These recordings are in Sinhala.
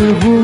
खुशबू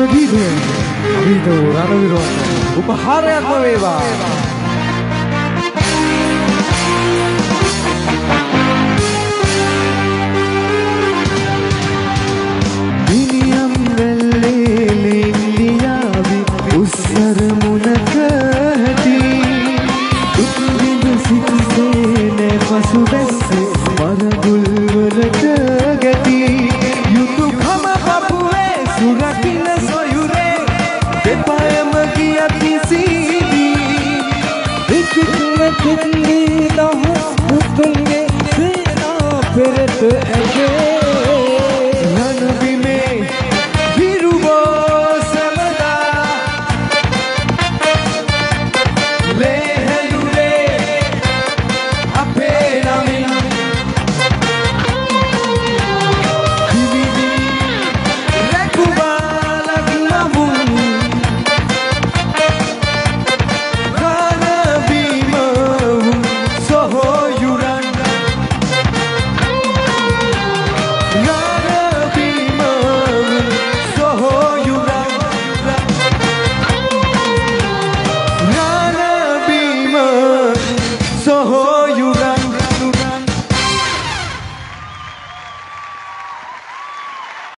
අනුදීදුව අවිදෝ රණවිරෝත උපහාරයක්ම වේවා Ece